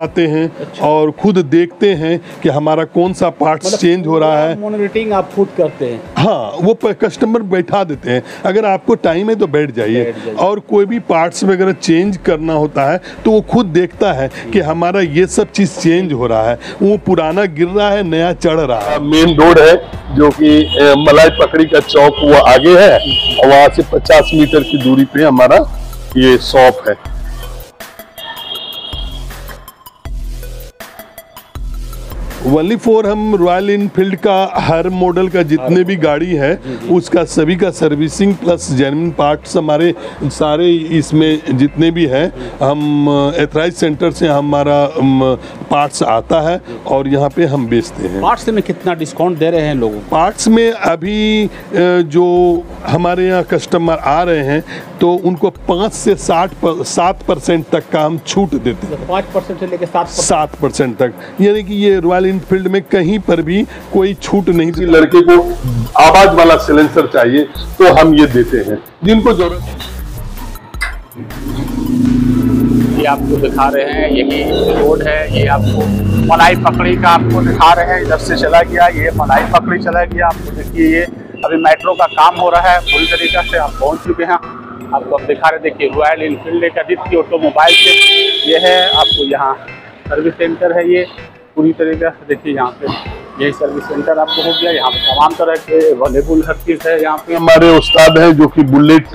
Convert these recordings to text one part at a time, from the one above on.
आते हैं अच्छा। और खुद देखते हैं कि हमारा कौन सा पार्ट्स चेंज हो रहा है। मॉनिटरिंग आप खुद करते हैं। हाँ वो कस्टमर बैठा देते हैं। अगर आपको टाइम है तो बैठ जाइए। और कोई भी पार्ट्स वगैरह चेंज करना होता है तो वो खुद देखता है कि हमारा ये सब चीज़ चेंज हो रहा है। वो पुराना गिर रहा है नया चढ़ रहा है। मेन रोड है जो कि मलाई पकड़ी का चौक वो आगे है और वहाँ से 50 मीटर की दूरी पे हमारा ये शॉप है। वनली फोर हम रॉयल इनफील्ड का हर मॉडल का जितने भी गाड़ी है उसका सभी का सर्विसिंग प्लस जेन्युइन पार्ट्स हमारे सारे इसमें जितने भी हैं हम एथराइज सेंटर से हमारा पार्ट्स आता है और यहाँ पे हम बेचते हैं। पार्ट्स में कितना डिस्काउंट दे रहे हैं लोगों पार्ट्स में अभी जो हमारे यहाँ कस्टमर आ रहे हैं तो उनको पाँच से साठ पर, सात परसेंट तक का हम छूट देते हैं। पाँच परसेंट से लेकर सात सात परसेंट तक। यानी कि ये रॉयल इनफील्ड में कहीं पर भी कोई छूट नहीं थी लड़के को आवाज़ वाला सिलेंसर चाहिए तो हम ये देते हैं। जिनको ज़रूरत ये आपको दिखा रहे हैं यही रोड है ये आपको मलाई पकड़ी का आपको दिखा रहे हैं इधर से चला गया ये मलाई पकड़ी चला गया आपको देखिए ये अभी मेट्रो का काम हो रहा है पूरी तरीके से आप पहुँच चुके हैं। आपको अब दिखा रहे देखिए रॉयल इनफील्ड एक आदित्य ऑटोमोबाइल से ये है आपको यहाँ सर्विस सेंटर है ये। पूरी तरीके से देखिए यहाँ पे यही सर्विस सेंटर आपको हो गया यहाँ पे तमाम तरह के अवेलेबल हर चीज़ है यहाँ पे। हमारे उस्ताद हैं जो कि बुलेट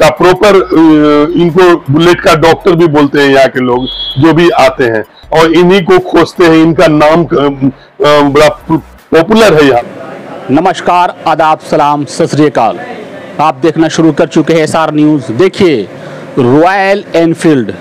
का प्रॉपर इनको बुलेट का डॉक्टर भी बोलते हैं यहाँ के लोग जो भी आते हैं। और इन्हीं को खोजते हैं इनका नाम बड़ा पॉपुलर है यहाँ। नमस्कार आदाब सलाम सत आप देखना शुरू कर चुके हैं एस आर न्यूज़। देखिए रॉयल एनफील्ड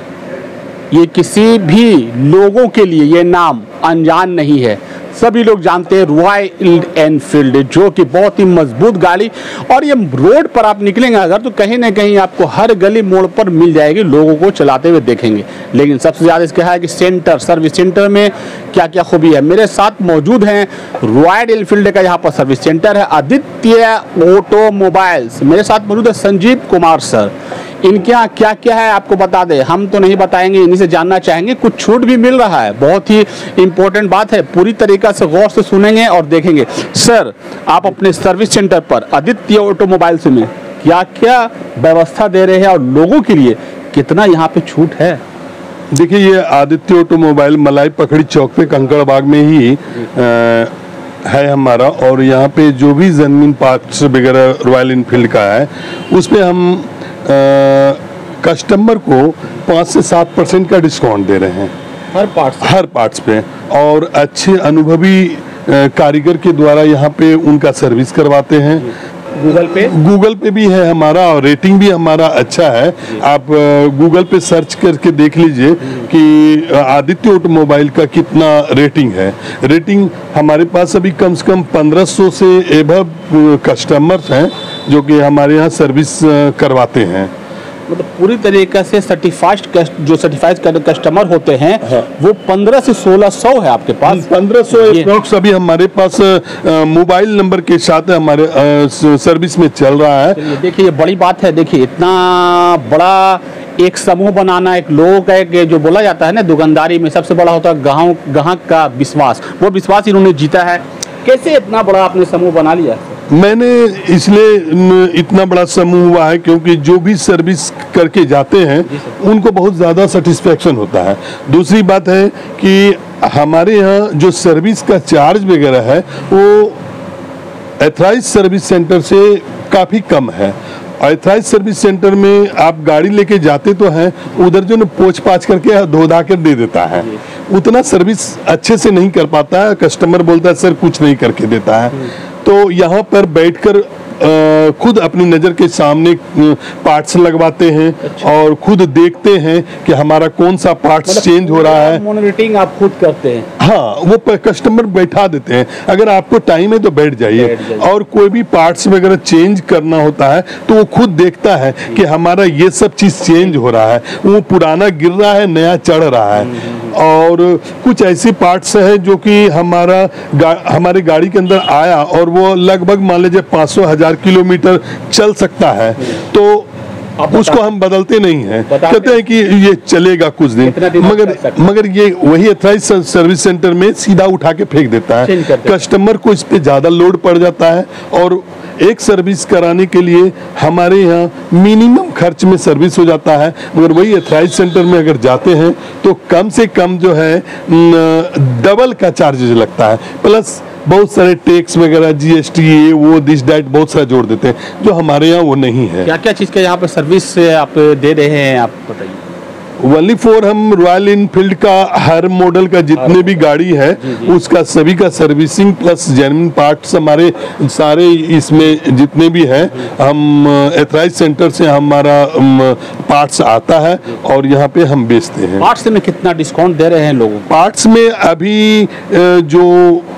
ये किसी भी लोगों के लिए ये नाम अनजान नहीं है। सभी लोग जानते हैं रॉयल एनफील्ड जो कि बहुत ही मज़बूत गाड़ी, और ये रोड पर आप निकलेंगे, अगर तो कहीं ना कहीं आपको हर गली मोड़ पर मिल जाएगी, लोगों को चलाते हुए देखेंगे। लेकिन सबसे ज़्यादा इसका है कि सेंटर सर्विस सेंटर में क्या क्या खूबी है। मेरे साथ मौजूद हैं रॉयल एनफील्ड का यहाँ पर सर्विस सेंटर है, आदित्य ऑटोमोबाइल्स मेरे साथ मौजूद है संजीव कुमार सर इनके यहाँ क्या क्या है आपको बता दें। हम तो नहीं बताएँगे इन्हीं से जानना चाहेंगे। कुछ छूट भी मिल रहा है। बहुत ही इम्पोर्टेंट बात है। पूरी तरीका से गौर से सुनेंगे और देखेंगे। सर आप अपने सर्विस सेंटर पर आदित्य ऑटोमोबाइल्स में क्या क्या व्यवस्था दे रहे हैं और लोगों के लिए कितना यहाँ पे छूट है? देखिए ये आदित्य ऑटोमोबाइल मलाई पकड़ी चौक पे कंकड़ बाग में ही अ, है हमारा। और यहाँ पे जो भी ज़मीन पार्ट्स वगैरह रॉयल इनफील्ड का है उस पर हम कस्टमर को पाँच से सात परसेंट का डिस्काउंट दे रहे हैं। हर पार्ट हर पार्ट्स पे। और अच्छे अनुभवी कारीगर के द्वारा यहाँ पे उनका सर्विस करवाते हैं। गूगल पे? गूगल पे भी है हमारा और रेटिंग भी हमारा अच्छा है। आप गूगल पे सर्च करके देख लीजिए कि आदित्य ऑटोमोबाइल का कितना रेटिंग है। रेटिंग हमारे पास अभी कम से कम 1500 से एभव कस्टमर्स हैं। जो कि हमारे यहाँ सर्विस करवाते हैं। मतलब पूरी तरीके से सर्टिफाइड जो सर्टिफाइड कस्टमर होते हैं वो पंद्रह से सोलह सौ है आपके पास। पंद्रह सौ अप्रोक्स अभी हमारे पास मोबाइल नंबर के साथ हमारे स- सर्विस में चल रहा है। देखिए ये बड़ी बात है। देखिए इतना बड़ा एक समूह बनाना एक लोगों का एक जो बोला जाता है ना दुकानदारी में सबसे बड़ा होता है गाँव ग्राहक का विश्वास। वो विश्वास इन्होंने जीता है। कैसे इतना बड़ा आपने समूह बना लिया? मैंने इसलिए इतना बड़ा समूह हुआ है क्योंकि जो भी सर्विस करके जाते हैं उनको बहुत ज़्यादा सेटिस्फेक्शन होता है। दूसरी बात है कि हमारे यहाँ जो सर्विस का चार्ज वगैरह है वो एथराइज सर्विस सेंटर से काफ़ी कम है। एथराइज सर्विस सेंटर में आप गाड़ी लेके जाते तो हैं उधर जो ना पोछ पाछ करके धो धा कर दे देता है। उतना सर्विस अच्छे से नहीं कर पाता है कस्टमर बोलता है सर कुछ नहीं करके देता है। तो यहाँ पर बैठकर खुद अपनी नज़र के सामने पार्ट्स लगवाते हैं अच्छा। और खुद देखते हैं कि हमारा कौन सा पार्ट्स चेंज हो रहा है। मॉनिटरिंग आप खुद करते हैं। हाँ वो कस्टमर बैठा देते हैं। अगर आपको टाइम है तो बैठ जाइए। और कोई भी पार्ट्स वगैरह चेंज करना होता है तो वो खुद देखता है कि हमारा ये सब चीज़ चेंज हो रहा है। वो पुराना गिर रहा है नया चढ़ रहा है। और कुछ ऐसे पार्ट्स हैं जो कि हमारा गा, हमारे गाड़ी के अंदर आया और वो लगभग मान लीजिए 500 हज़ार किलोमीटर चल सकता है। तो आप उसको हम बदलते नहीं हैं। कहते हैं कि ये चलेगा कुछ दिन। दिन मगर? मगर ये वही अथराइज सर्विस सेंटर में सीधा उठा के फेंक है। देता है। कस्टमर को इस पे ज़्यादा लोड पड़ जाता है और एक सर्विस कराने के लिए हमारे यहाँ मिनिमम खर्च में सर्विस हो जाता है। मगर वही अथराइज सेंटर में अगर जाते हैं तो कम से कम जो है डबल का चार्जेज लगता है। प्लस बहुत सारे टैक्स वगैरह जीएसटी ये, वो दिस डैट बहुत सारा जोड़ देते हैं। जो हमारे यहाँ वो नहीं है। क्या क्या चीज़ का यहाँ पर सर्विस आप दे रहे हैं, आप बताइए। ओनली फोर हम रॉयल इनफील्ड का हर मॉडल का जितने भी गाड़ी है उसका सभी का सर्विसिंग प्लस जेन्युइन पार्ट्स हमारे सारे इसमें जितने भी हैं हम एथराइज सेंटर से हमारा पार्ट्स आता है और यहाँ पे हम बेचते हैं। पार्ट्स में कितना डिस्काउंट दे रहे हैं लोगों पार्ट्स में अभी जो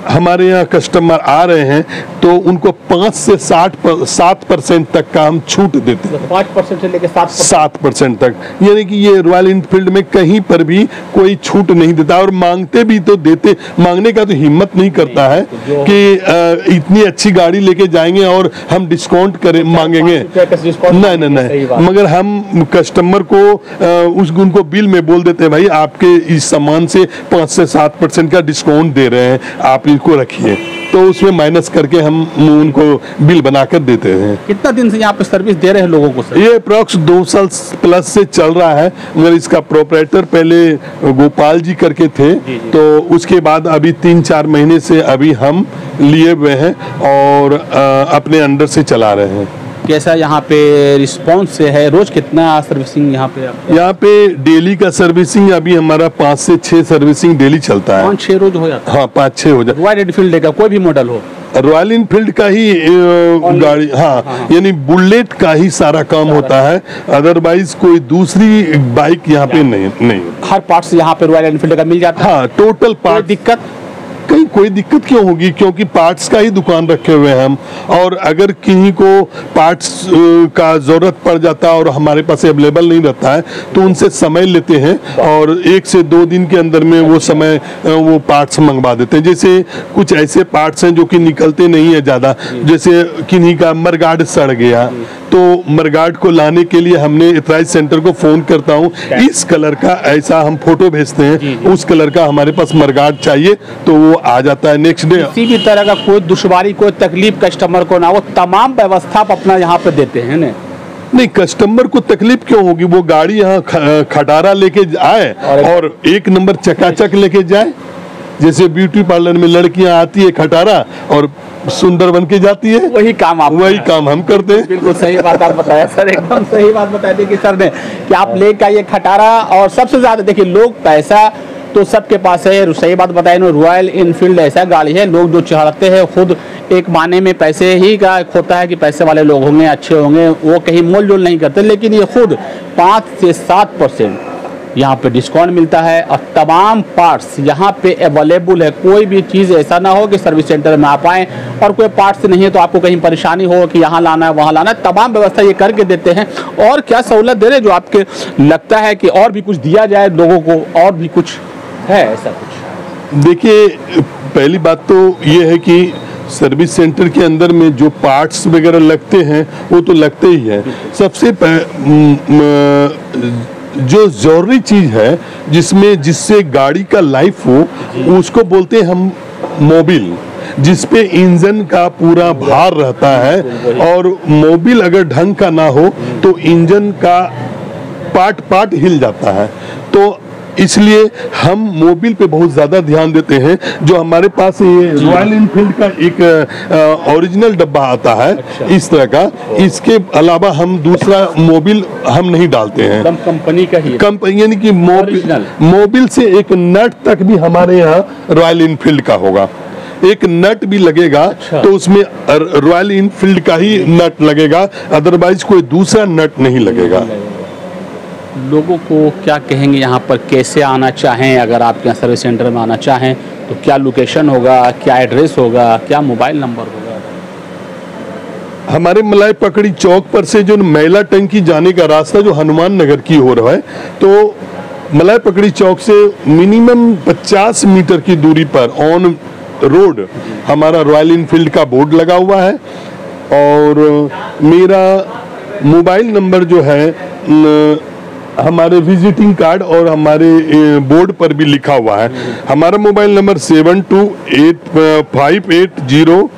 हमारे यहाँ कस्टमर आ रहे हैं तो उनको पाँच से साठ पर, सात परसेंट तक का हम छूट देते हैं। पाँच परसेंट से लेकर सात परसेंट तक। यानी कि ये रॉयल इनफील्ड में कहीं पर भी कोई छूट नहीं देता और मांगते भी तो देते मांगने का तो हिम्मत नहीं करता है कि इतनी अच्छी गाड़ी लेके जाएँगे और हम डिस्काउंट करें मांगेंगे। रुपये नहीं नहीं नहीं। मगर हम कस्टमर को उस उनको बिल में बोल देते हैं भाई आपके इस सामान से पाँच से सात परसेंट का डिस्काउंट दे रहे हैं आप इसको रखिए। तो उसमें माइनस करके हम उनको बिल बनाकर देते हैं। कितना दिन से यहाँ पे सर्विस दे रहे हैं लोगों को सर ये अप्रोक्स दो साल प्लस से चल रहा है मगर इसका प्रोपरेटर पहले गोपाल जी करके थे जी, जी। तो उसके बाद अभी तीन चार महीने से अभी हम लिए हुए हैं और आ, अपने अंडर से चला रहे हैं। कैसा यहाँ पे रिस्पांस है? रोज कितना सर्विसिंग यहाँ पे यहाँ पे डेली का सर्विसिंग अभी हमारा पाँच से छह सर्विसिंग डेली चलता है। पाँच छः रोज हो जाता है? हाँ पाँच छः हो जाता है रॉयल एनफील्ड का कोई भी मॉडल हो? रॉयल इनफील्ड का ही गाड़ी हाँ हाँ। यानी बुलेट का ही सारा काम होता है। अदरवाइज़ कोई दूसरी बाइक यहाँ पे नहीं नहीं। हर पार्ट्स यहाँ पे रॉयल एनफील्ड का मिल जाता है। हाँ टोटल पार्ट दिक्कत? कोई दिक्कत क्यों होगी? क्योंकि पार्ट्स का ही दुकान रखे हुए हैं हम। और अगर किन्हीं को पार्ट्स का ज़रूरत पड़ जाता है और हमारे पास अवेलेबल नहीं रहता है तो उनसे समय लेते हैं और एक से दो दिन के अंदर में वो समय वो पार्ट्स मंगवा देते हैं। जैसे कुछ ऐसे पार्ट्स हैं जो कि निकलते नहीं है ज़्यादा। जैसे किन्हीं का मरगाड सड़ गया तो मरगाड को लाने के लिए हमने इतराइज सेंटर को फ़ोन करता हूँ। इस कलर का ऐसा हम फ़ोटो भेजते हैं। उस कलर का हमारे पास मरगाड चाहिए तो वो आ जाता है नेक्स्ट डे किसी भी तरह का कोई दुश्वारी कोई तकलीफ़ कस्टमर को ना वो तमाम व्यवस्था आप अपना यहाँ पे देते हैं ना? नहीं कस्टमर को तकलीफ़ क्यों होगी? वो गाड़ी यहाँ खटारा लेके आए और एक नंबर चकाचक लेके जाए। जैसे ब्यूटी पार्लर में लड़कियाँ आती है खटारा और सुंदर बन के जाती है वही काम आप वही काम हम करते हैं। बिल्कुल सही बात आप बताया सर एकदम सही बात बताया। देखिए सर ने कि आप लेके आइए खटारा और सबसे ज़्यादा देखिए लोग पैसा तो सबके पास है। सही बात बताए ना रॉयल इनफील्ड ऐसा गाड़ी है। लोग जो चढ़ते हैं खुद एक माने में पैसे ही का होता है कि पैसे वाले लोग होंगे अच्छे होंगे वो कहीं मोल जोल नहीं करते। लेकिन ये खुद पाँच से सात परसेंट यहाँ पे डिस्काउंट मिलता है और तमाम पार्ट्स यहाँ पे अवेलेबल है। कोई भी चीज़ ऐसा ना हो कि सर्विस सेंटर में आप आएँ और कोई पार्ट्स नहीं है तो आपको कहीं परेशानी हो कि यहाँ लाना है, वहाँ लाना है। तमाम व्यवस्था ये करके देते हैं और क्या सहूलत दे रहे जो आपके लगता है कि और भी कुछ दिया जाए लोगों को, और भी कुछ है ऐसा कुछ? देखिए, पहली बात तो ये है कि सर्विस सेंटर के अंदर में जो पार्ट्स वगैरह लगते हैं, वो तो लगते ही हैं। सबसे जो ज़रूरी चीज़ है जिसमें जिससे गाड़ी का लाइफ हो उसको बोलते हैं हम मोबिल जिस पे इंजन का पूरा भार रहता है। और मोबिल अगर ढंग का ना हो तो इंजन का पार्ट पार्ट हिल जाता है। तो इसलिए हम मोबिल पे बहुत ज़्यादा ध्यान देते हैं जो हमारे पास ये रॉयल इनफील्ड का एक ओरिजिनल डब्बा आता है अच्छा। इस तरह का। इसके अलावा हम दूसरा मोबिल हम नहीं डालते हैं। कंपनी का ही कंपनी यानी कि मोबिल मोबिल से एक नट तक भी हमारे यहाँ रॉयल इनफील्ड का होगा। एक नट भी लगेगा अच्छा। तो उसमें रॉयल इनफील्ड का ही नट लगेगा अदरवाइज़ कोई दूसरा नट नहीं लगेगा। लोगों को क्या कहेंगे यहाँ पर कैसे आना चाहें? अगर आप यहाँ सर्विस सेंटर में आना चाहें तो क्या लोकेशन होगा क्या एड्रेस होगा क्या मोबाइल नंबर होगा? हमारे मलाई पकड़ी चौक पर से जो मैला टंकी जाने का रास्ता जो हनुमान नगर की हो रहा है तो मलाई पकड़ी चौक से मिनिमम 50 मीटर की दूरी पर ऑन रोड हमारा रॉयल इनफील्ड का बोर्ड लगा हुआ है। और मेरा मोबाइल नंबर जो है न, हमारे विजिटिंग कार्ड और हमारे बोर्ड पर भी लिखा हुआ है। हमारा mobile number seven two eight, five eight zero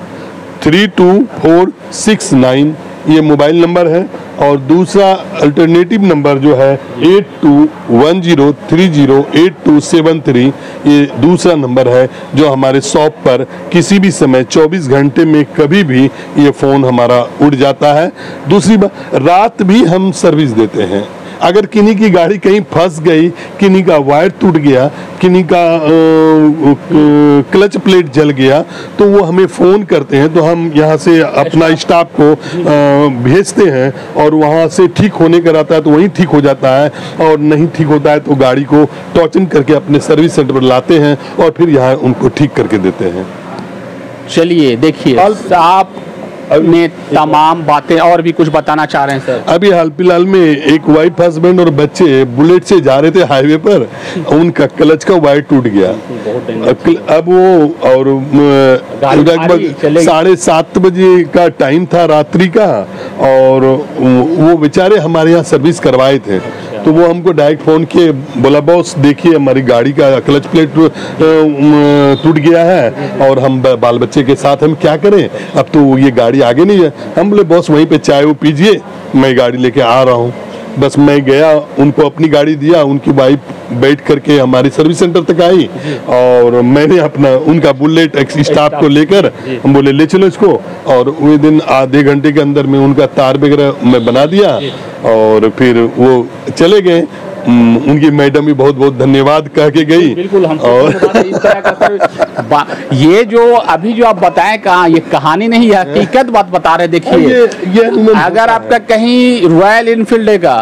three two four six nine ये मोबाइल नंबर है। और दूसरा अल्टरनेटिव नंबर जो है eight two one zero three zero eight two seven three ये दूसरा नंबर है जो हमारे शॉप पर किसी भी समय 24 घंटे में कभी भी ये फ़ोन हमारा उड़ जाता है। दूसरी बात, रात भी हम सर्विस देते हैं। अगर किन्हीं की गाड़ी कहीं फंस गई किन्हीं का वायर टूट गया किन्हीं का क्लच प्लेट जल गया तो वो हमें फ़ोन करते हैं तो हम यहाँ से अपना स्टाफ को भेजते हैं और वहाँ से ठीक होने का रहता है तो वहीं ठीक हो जाता है और नहीं ठीक होता है तो गाड़ी को टॉचन करके अपने सर्विस सेंटर पर लाते हैं और फिर यहाँ उनको ठीक करके देते हैं। चलिए देखिए आप ने तमाम बातें और भी कुछ बताना चाह रहे हैं सर। अभी हाल फ़िलहाल में एक वाइफ हस्बैंड और बच्चे बुलेट से जा रहे थे हाईवे पर उनका क्लच का वायर टूट गया। अब वो और लगभग साढ़े सात बजे का टाइम था रात्रि का और वो बेचारे हमारे यहाँ सर्विस करवाए थे। तो वो हमको डायरेक्ट फ़ोन किए, बोला, बॉस, देखिए, हमारी गाड़ी का क्लच प्लेट टूट गया है और हम बाल बच्चे के साथ हम क्या करें? अब तो ये गाड़ी आगे नहीं है। हम बोले, बॉस, वहीं पे चाय वो पीजिए, मैं गाड़ी लेके आ रहा हूँ। बस मैं गया उनको अपनी गाड़ी दिया उनकी वाइफ बैठ करके हमारी सर्विस सेंटर तक आई और मैंने अपना उनका बुलेट स्टाफ को लेकर हम बोले ले चलो इसको। और वे दिन आधे घंटे के अंदर में उनका तार वगैरह मैं बना दिया और फिर वो चले गए। उनकी मैडम भी बहुत बहुत धन्यवाद कह के गई। बिल्कुल हम और इस तरह का सर बा- ये जो अभी जो आप बताएँ कहा ये कहानी नहीं है हकीकत बात बता रहे देखिए। ये अनुभव अगर आपका कहीं रॉयल इनफील्ड का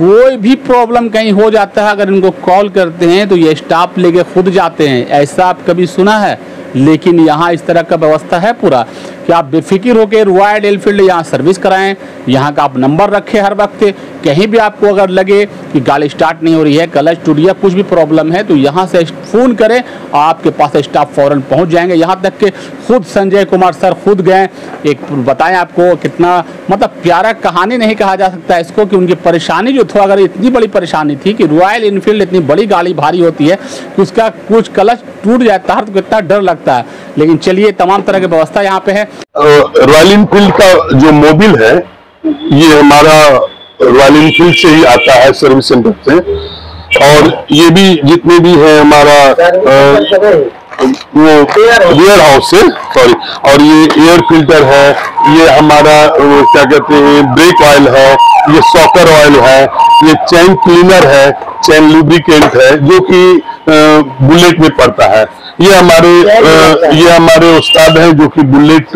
कोई भी प्रॉब्लम कहीं हो जाता है अगर इनको कॉल करते हैं तो ये स्टाफ लेके खुद जाते हैं। ऐसा आप कभी सुना है? लेकिन यहाँ इस तरह का व्यवस्था है पूरा। कि आप बेफिक्र होकर रॉयल एनफील्ड यहाँ सर्विस कराएँ। यहाँ का आप नंबर रखें हर वक्त। कहीं भी आपको अगर लगे कि गाड़ी स्टार्ट नहीं हो रही है कलच टूट गया कुछ भी प्रॉब्लम है तो यहाँ से फ़ोन करें। आपके पास स्टाफ फ़ौरन पहुँच जाएँगे। यहाँ तक कि खुद संजय कुमार सर खुद गए। एक बताएँ आपको कितना मतलब प्यारा कहानी नहीं कहा जा सकता इसको कि उनकी परेशानी जो था, अगर इतनी बड़ी परेशानी थी कि रॉयल इनफील्ड इतनी बड़ी गाड़ी भारी होती है, कि उसका कुछ क्लच टूट जाता है तो कितना डर लगता है। लेकिन चलिए, तमाम तरह की व्यवस्था यहाँ पे है। रॉयल इनफील्ड का जो मोबिल है, ये हमारा रॉयल इनफील्ड से ही आता है सर्विस सेंटर से। और ये भी जितने भी है हमारा वो वेयर हाउस से सॉरी और ये एयर फ़िल्टर है, ये हमारा क्या कहते हैं ब्रेक ऑयल है, ये सॉकर ऑयल है, ये चैन क्लीनर है चैन लुब्रिकेंट है, जो कि बुलेट में पड़ता है। ये हमारे ये हमारे उस्ताद हैं जो कि बुलेट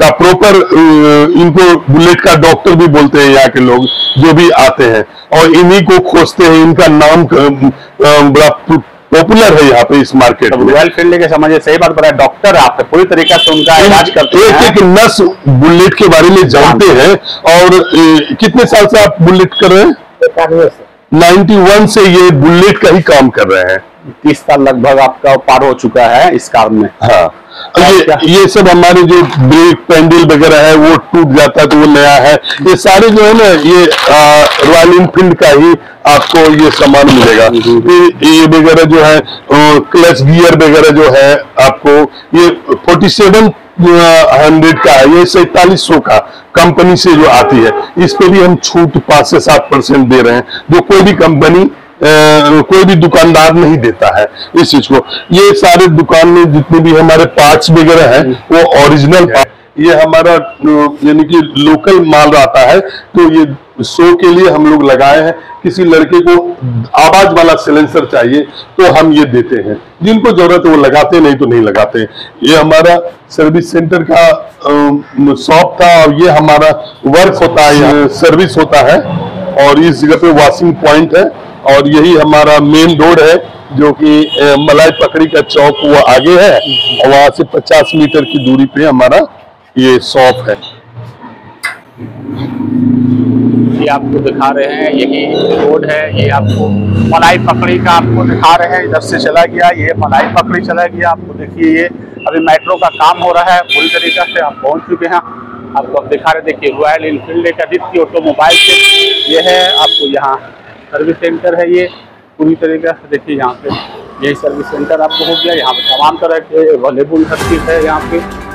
का प्रॉपर इनको बुलेट का डॉक्टर भी बोलते हैं यहाँ के लोग जो भी आते हैं। और इन्हीं को खोजते हैं इनका नाम बड़ा पॉपुलर है यहाँ पे इस मार्केट में। रॉयल फ़ील्ड के समझिए सही बात बताया डॉक्टर आप पूरी तरीके से उनका इलाज करते एक हैं। एक नस बुलेट के बारे में जानते हैं। और कितने साल से आप बुलेट कर रहे हैं? 91 से ये बुलेट का ही काम कर रहे हैं। तीस साल लगभग आपका पार हो चुका है इस काम में। हाँ। ये ये सब हमारे जो ब्रेक पैंडल वगैरह है वो टूट जाता है तो वो नया है। ये सारे जो है ना ये रॉयल इनफील्ड का ही आपको ये सामान मिलेगा। ये वगैरह जो है क्लच गियर वगैरह जो है आपको ये फोर्टी सेवन हंड्रेड का है ये सैतालीस सौ का कंपनी से जो आती है। इस पे भी हम छूट पाँच से सात परसेंट दे रहे हैं। जो कोई भी कंपनी कोई भी दुकानदार नहीं देता है इस चीज़ को। ये सारे दुकान में जितने भी हमारे पार्ट्स वगैरह हैं वो ओरिजिनल ये हमारा यानी कि लोकल माल आता है तो ये शो के लिए हम लोग लगाए हैं। किसी लड़के को आवाज़ वाला सिलेंसर चाहिए तो हम ये देते हैं। जिनको ज़रूरत है वो लगाते नहीं तो नहीं लगाते। ये हमारा सर्विस सेंटर का शॉप था और ये हमारा वर्क होता है सर्विस होता है और इस जगह पे वॉशिंग पॉइंट है। और यही हमारा मेन रोड है, जो कि मलाई पकड़ी का चौक वो आगे है, और वहाँ से 50 मीटर की दूरी पे हमारा ये शॉप है। ये आपको दिखा रहे हैं, यही रोड है, ये आपको मलाई पकड़ी का आपको दिखा रहे हैं, इधर से चला गया, ये मलाई पकड़ी चला गया, आपको देखिए ये, अभी मेट्रो का काम हो रहा है, पूरी तरीके से आप पहुँच चुके हैं। आपको अब दिखा रहे, देखिए रॉयल इनफील्ड एक आदित्य ऑटोमोबाइल से, ये है, आपको यहाँ सर्विस सेंटर है ये। पूरी तरीके से देखिए यहाँ पे यही सर्विस सेंटर आपको हो गया। यहाँ पे तमाम तरह के अवेलेबल हर चीज़ है यहाँ पे।